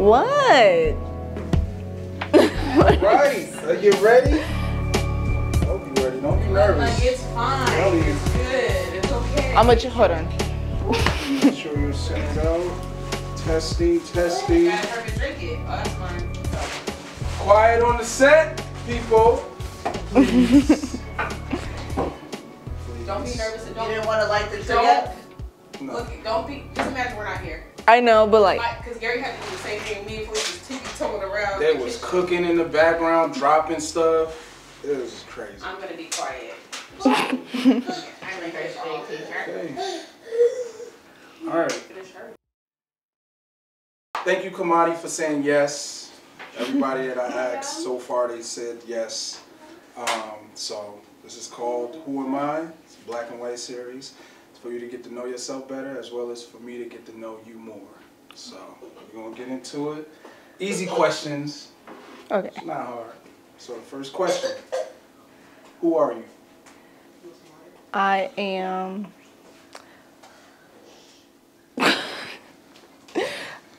What? right. Are you ready? I hope you ready. Don't be nervous. Like it's fine. Don't be- It's good. It's okay. I'm gonna hold on. Make sure you're centered out. Testing, You testing. gotta drink it. Oh, that's fine. Quiet on the set, people. Please. Don't be nervous and don't didn't want to light the tree don't up? No. look. Don't be. Just imagine we're not here. I know, but like, Because Gary had to do the same thing. Me and Felicia was tippy toeing around. They was cooking in the background, dropping stuff. It was crazy. I'm gonna be quiet. I'm a birthday teacher. Okay. All right. Finish. Thank you, Kamani, for saying yes. Everybody that I asked so far, they said yes. Um, so this is called Who Am I? It's a black and white series. It's for you to get to know yourself better, as well as for me to get to know you more. So we're gonna get into it. Easy questions, okay. it's not hard. So the first question: Who are you? I am. Uh,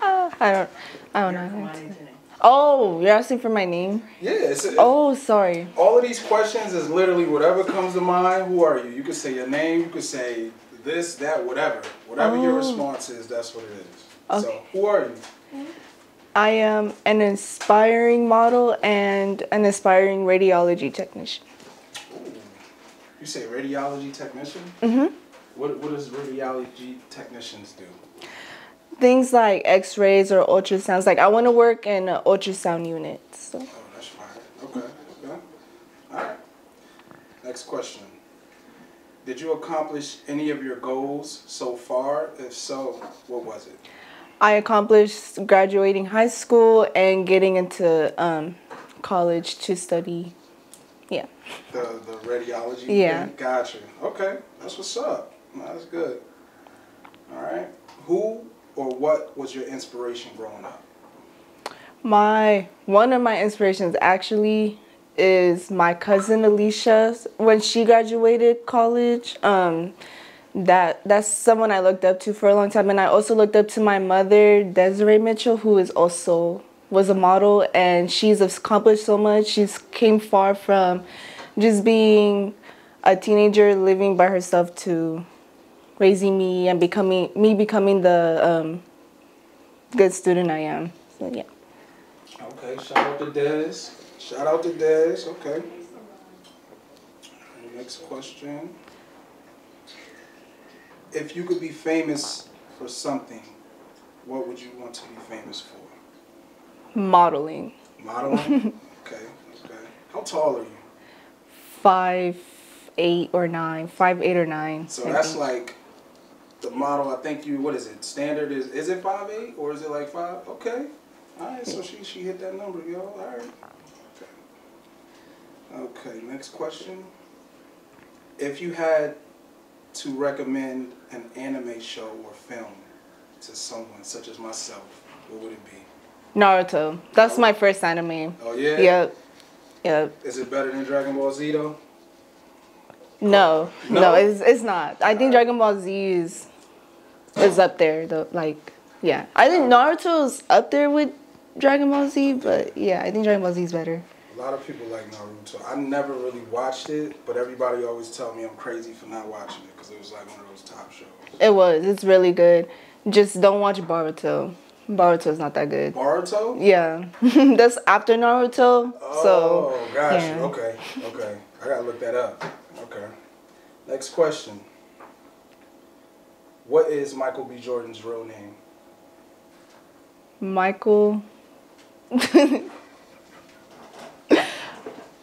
I don't. I don't know. how to answer. Oh, you're asking for my name? Yeah. It's a, Oh, sorry. All of these questions is literally whatever comes to mind. Who are you? You could say your name. You could say this, that, whatever. Whatever your Oh. response is, that's what it is. So, who are you? I am an inspiring model and an aspiring radiology technician. Ooh. You say radiology technician? Mm hmm. What What does radiology technicians do? Things like X-rays or ultrasounds. Like I want to work in an ultrasound unit. So Oh, that's fine. Okay. Okay. All right. Next question. Did you accomplish any of your goals so far? If so, what was it? I accomplished graduating high school and getting into um, college to study. Yeah. The the radiology. Yeah. thing? Gotcha. Okay, that's what's up. That's good. All right. Who or what was your inspiration growing up? My one of my inspirations actually is my cousin Alicia when she graduated college. Um, that that's someone I looked up to for a long time, and I also looked up to my mother Desiree Mitchell, who is also was a model, and she's accomplished so much. She's came far from just being a teenager living by herself to raising me and becoming me becoming the um, good student I am. So yeah. Okay, shout out to Des. Shout out to Des. Okay. Next question. If you could be famous for something, what would you want to be famous for? Modeling. Modeling? okay, okay. How tall are you? Five, eight or nine. Five, eight or nine. So I that's think. like the model. I think you. What is it? Standard is is it five eight or is it like five? Okay. All right. So she she hit that number, yo. All right. Okay. Next question. If you had to recommend an anime show or film to someone such as myself, what would it be? Naruto. That's my first anime. Oh yeah. Yep. Yep. Is it better than Dragon Ball Z though? No, No? no, it's it's not. I think Dragon Ball Z is is up there though. Like, yeah, I think Naruto's up there with Dragon Ball Z, but yeah, I think Dragon Ball Z is better. A lot of people like Naruto. I never really watched it, but everybody always tell me I'm crazy for not watching it because it was like one of those top shows. It was. It's really good. Just don't watch Boruto. Boruto's not that good. Boruto? Yeah, that's after Naruto. Oh, so gotcha. yeah. Okay, okay. I gotta look that up. Okay. Next question. What is Michael B. Jordan's real name? Michael.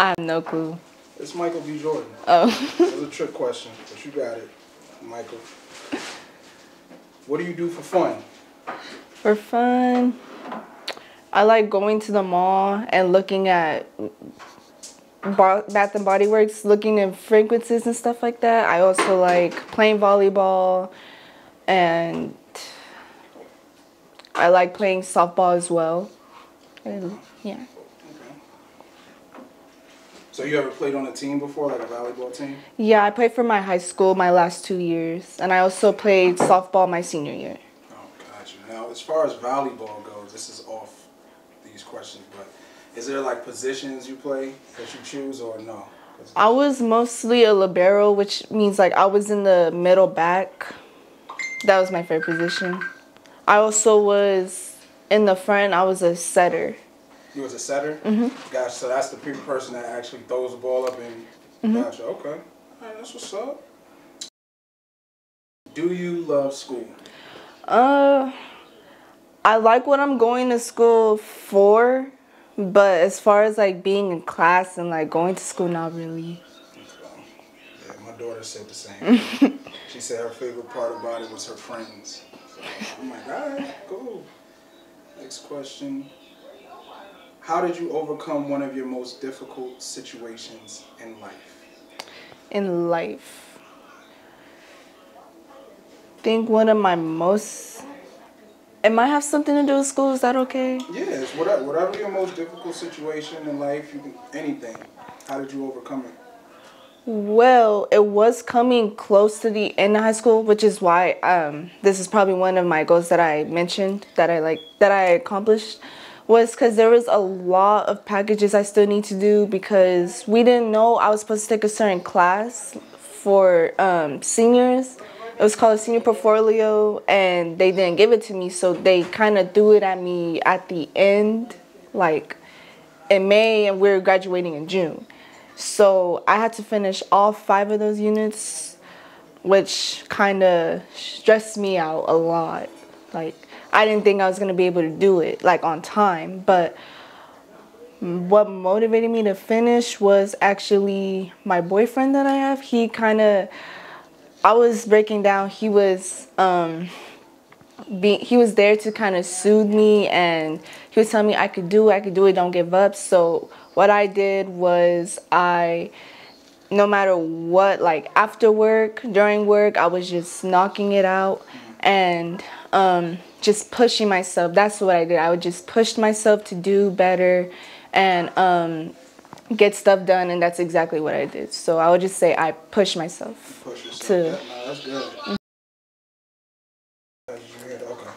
I have no clue. It's Michael B. Jordan. Oh, It was a trick question, but you got it, Michael. What do you do for fun? for fun, I like going to the mall and looking at Bath and Body Works, looking at fragrances and stuff like that. I also like playing volleyball, and I like playing softball as well. And, yeah. So you ever played on a team before, like a volleyball team? Yeah, I played for my high school my last two years, and I also played softball my senior year. Oh, gotcha. Now, as far as volleyball goes, this is off these questions, but is there like positions you play that you choose or no? I was mostly a libero, which means like I was in the middle back. That was my favorite position. I also was in the front. I was a setter. You was a setter? Mm-hmm. Gotcha. So that's the pe- person that actually throws the ball up and gotcha. Okay. All right, that's what's up. Do you love school? Uh, I like what I'm going to school for, but as far as like being in class and like going to school, not really. Yeah, my daughter said the same. she said her favorite part about it was her friends. So I'm like, all right, cool. Next question. How did you overcome one of your most difficult situations in life? in life. I think one of my most it might have something to do with school, is that okay? Yes. whatever, whatever your most difficult situation in life, you can anything. How did you overcome it? Well, it was coming close to the end of high school, which is why um, this is probably one of my goals that I mentioned that I like that I accomplished was because there was a lot of packages I still need to do because we didn't know I was supposed to take a certain class for um, seniors. It was called a senior portfolio, and they didn't give it to me, so they kind of threw it at me at the end, like in May, and we're graduating in June. So I had to finish all five of those units, which kind of stressed me out a lot. Like I didn't think I was gonna be able to do it like on time, but what motivated me to finish was actually my boyfriend that I have. He kind of, I was breaking down. He was, um, be, he was there to kind of soothe me, and he was telling me I could do it, I could do it, don't give up. So what I did was I, no matter what, like after work, during work, I was just knocking it out and um, just pushing myself. That's what I did. I would just push myself to do better and um, get stuff done, and that's exactly what I did. So I would just say I pushed myself. Push. To- Yeah, no, that's good. Did you hear that? Okay.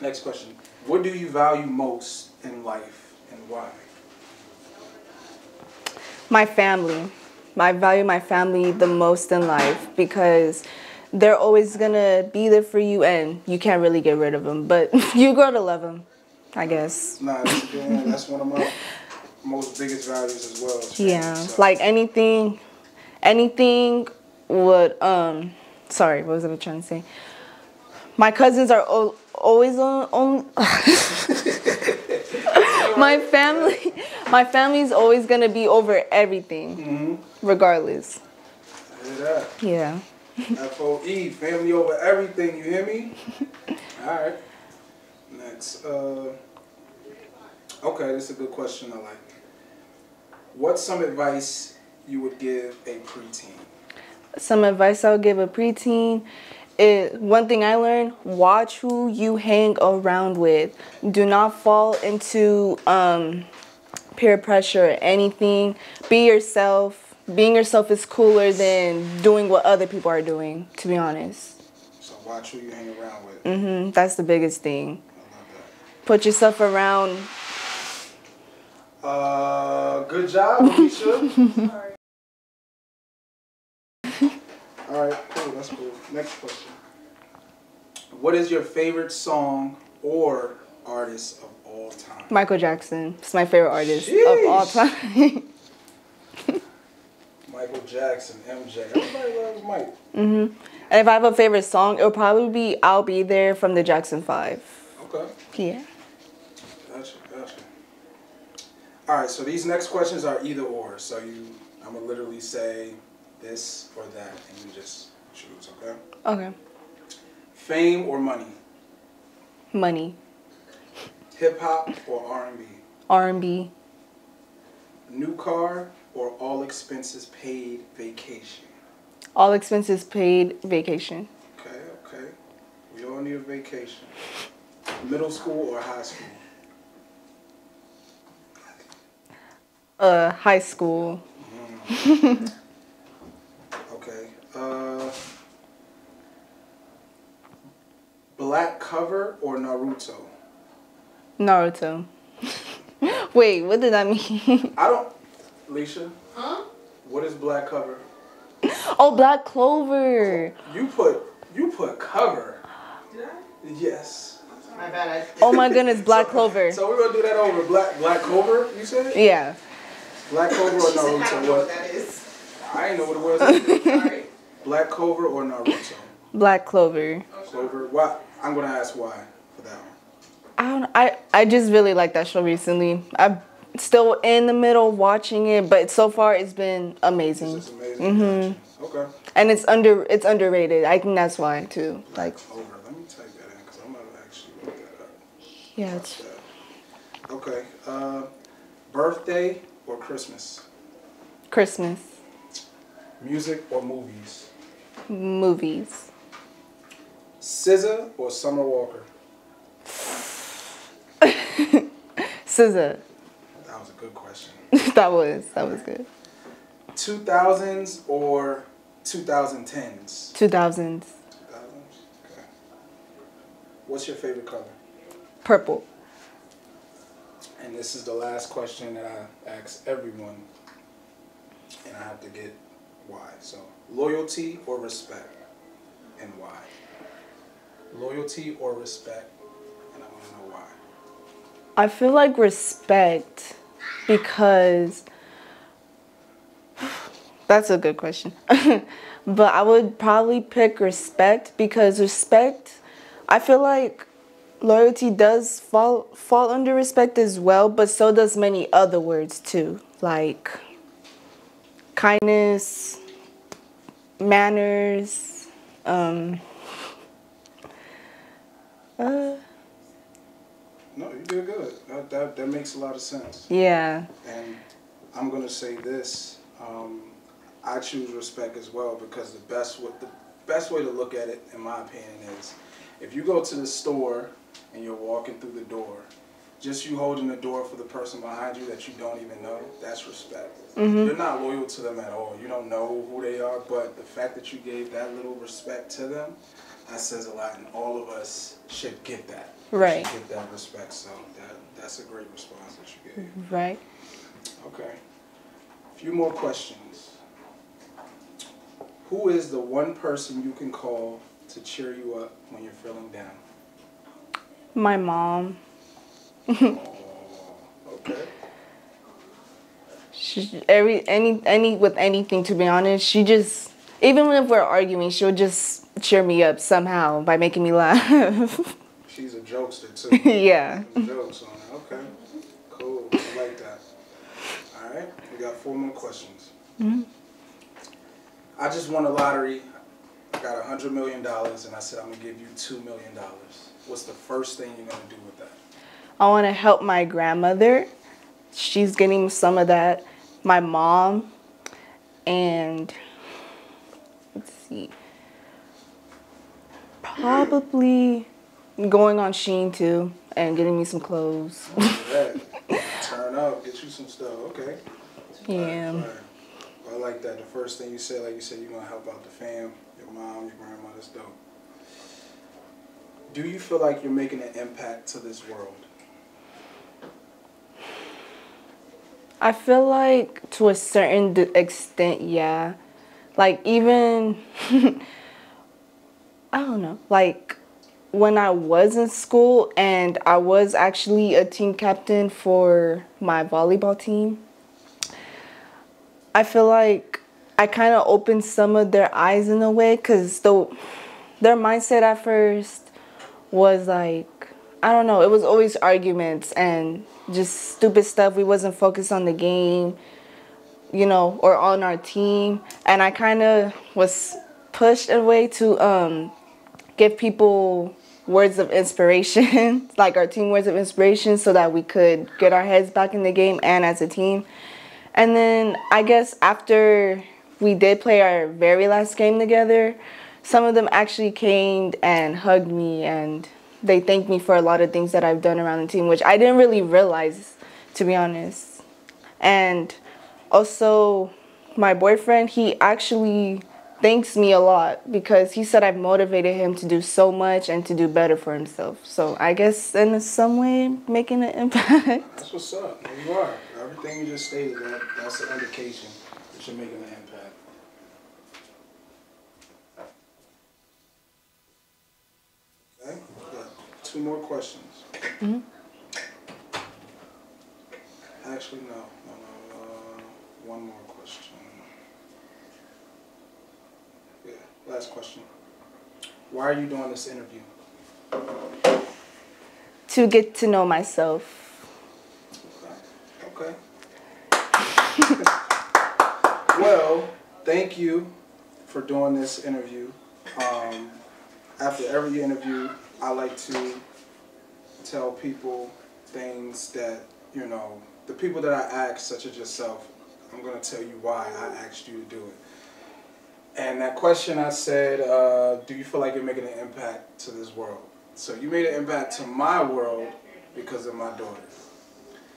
Next question. What do you value most in life and why? my family. I value my family the most in life because they're always gonna be there for you, and you can't really get rid of them. But you grow to love them, I guess. Nah, that's, yeah, that's one of my most biggest values as well. family, Yeah, so- like anything, anything would. Um, sorry, what was I trying to say? My cousins are al- always on. on my family, my family's always gonna be over everything, Mhm. regardless. I hear that. Yeah. FOE, family over everything, you hear me? Alright. Next. Uh, okay, this is a good question I like. What's some advice you would give a preteen? some advice I would give a preteen is one thing I learned watch who you hang around with. Do not fall into um, peer pressure or anything. Be yourself. Being yourself is cooler than doing what other people are doing, to be honest. So watch who you hang around with. Mm-hmm. That's the biggest thing. I love Put yourself around. Uh, good job, Alicia. Alright, cool, that's cool. Next question. What is your favorite song or artist of all time? Michael Jackson. It's my favorite artist of all time. Michael Jackson, MJ. Everybody loves Mike. Mm-hmm. And if I have a favorite song, it'll probably be I'll Be There from the Jackson 5. Okay. Yeah. Gotcha, gotcha. All right, so these next questions are either or. So you, I'm gonna literally say this or that, and you just choose. Okay. Okay. Fame or money? Money. Hip hop or R&B? R&B. New car or all expenses paid vacation? All expenses paid vacation. Okay, okay. We all need a vacation. Middle school or high school? Uh, high school. Okay. Uh, Black Cover or Naruto? Naruto. Wait, what did that mean? I don't. Alicia, Huh? what is Black Cover? oh, Black Clover. You put you put cover. Did I? Yes. My bad. Oh my goodness, Black So- Clover. So we're gonna do that over. Black Black Clover. You said it. Yeah. Black Clover or She said, I don't Naruto? know what What? that is. I ain't know what it was. Sorry. Black Clover or Naruto? Black Clover. Clover. Why? I'm gonna ask why for that one. I don't I I just really like that show recently. I'm still in the middle watching it, but so far it's been It's amazing. Mm-hmm. Okay. And it's under it's underrated. I think that's why too. Like Over. Let me type that in because I'm gonna actually look that up. yeah, it's Okay. Uh, birthday or Christmas? Christmas Music or movies? movies. SZA or Summer Walker? SZA. That was a good question. that was that was good. 2000s or 2010s? 2000s. 2000s? Okay. What's your favorite color? Purple. And this is the last question that I ask everyone. And I have to get why. So, loyalty or respect? And why? Loyalty or respect? And I want to know why. I feel like respect because that's a good question. but I would probably pick respect because respect I feel like loyalty does fall fall under respect as well, but so does many other words too. Like kindness, manners, um uh No, you did good. That, that, that makes a lot of sense. yeah. And I'm gonna say this: um, I choose respect as well because the best the best way to look at it, in my opinion, is if you go to the store and you're walking through the door, just you holding the door for the person behind you that you don't even know, that's respect. You're not loyal to them at all. You don't know who they are, but the fact that you gave that little respect to them, that says a lot, and all of us should get that. Right. Get that respect. So that that's a great response that you gave. Right. Okay. A few more questions. Who is the one person you can call to cheer you up when you're feeling down? My mom. Oh, okay. She, every any any with anything to be honest, she just even if we're arguing, she'll just cheer me up somehow by making me laugh. She's a jokester too. yeah. Jokes on it. Okay. Cool. I like that. All right. We got four more questions. Hmm. I just won a lottery. I got a hundred million dollars, and I said I'm gonna give you two million dollars. What's the first thing you're gonna do with that? I want to help my grandmother. She's getting some of that. My mom and let's see. Probably going on Shein too and getting me some clothes. Turn up, get you some stuff. Okay. yeah. Right, right. Well, I like that. The first thing you said, like you said, you're gonna help out the fam, your mom, your grandma. That's dope. Do you feel like you're making an impact to this world? I feel like to a certain extent, yeah. Like even I don't know. Like when I was in school and I was actually a team captain for my volleyball team, I feel like I kind of opened some of their eyes in a way cuz the their mindset at first was like I don't know, it was always arguments and just stupid stuff. We wasn't focused on the game, you know, or on our team. And I kind of was pushed away to um, give people words of inspiration, like our team words of inspiration, so that we could get our heads back in the game and as a team. And then I guess after we did play our very last game together, some of them actually came and hugged me and they thanked me for a lot of things that I've done around the team, which I didn't really realize, to be honest. And also, my boyfriend, he actually thanks me a lot because he said I've motivated him to do so much and to do better for himself. So I guess in some way making an impact. That's what's up. You are. Everything you just stated, that, that's an indication that you're making an impact. Okay, got two more questions. Hmm. Actually, no, no, no, uh, one more question. Yeah, last question. Why are you doing this interview? to get to know myself. Okay. well, thank you for doing this interview. Um, after every interview, I like to tell people things that, you know, the people that I ask, such as yourself, I'm going to tell you why I asked you to do it. And that question I said, uh, do you feel like you're making an impact to this world? So you made an impact to my world because of my daughter.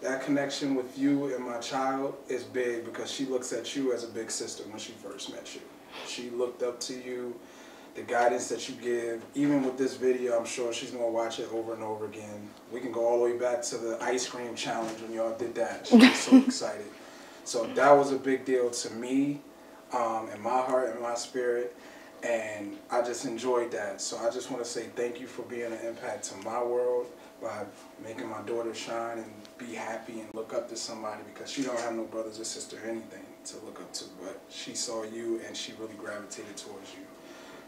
That connection with you and my child is big because she looks at you as a big sister when she first met you. She looked up to you, the guidance that you give. Even with this video, I'm sure she's gonna watch it over and over again. We can go all the way back to the ice cream challenge when y'all did that. She was so excited. So that was a big deal to me, um, in my heart and my spirit and I just enjoyed that. So I just want to say thank you for being an impact to my world by making my daughter shine and be happy and look up to somebody because she don't have no brothers or sister or anything to look up to, but she saw you and she really gravitated towards you.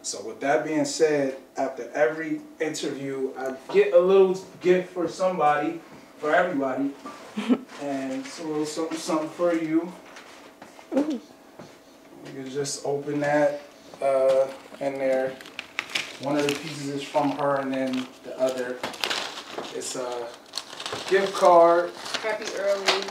So with that being said, after every interview, I get a little gift for somebody, for everybody, and it's a little something, something for you. You can just open that uh, in there. One of the pieces is from her, and then the other is a gift card. Happy early.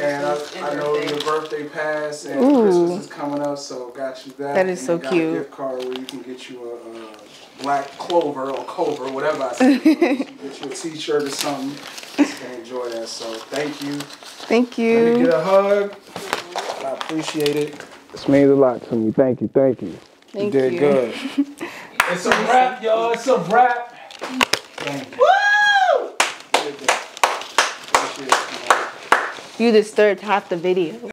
And I, I know birthday. your birthday passed, and Ooh. Christmas is coming up, so got you that. That is and so got cute. A gift card where you can get you a, a black clover or clover, whatever I say. you can get you a T-shirt or something and enjoy that. So thank you. Thank Let me you. get a hug. I appreciate it. This means a lot to me. Thank you. Thank you. Thank you did you. good. it's a wrap, y'all. It's a wrap. Thank you. Woo! You did good. Appreciate it, man. You disturbed half the video.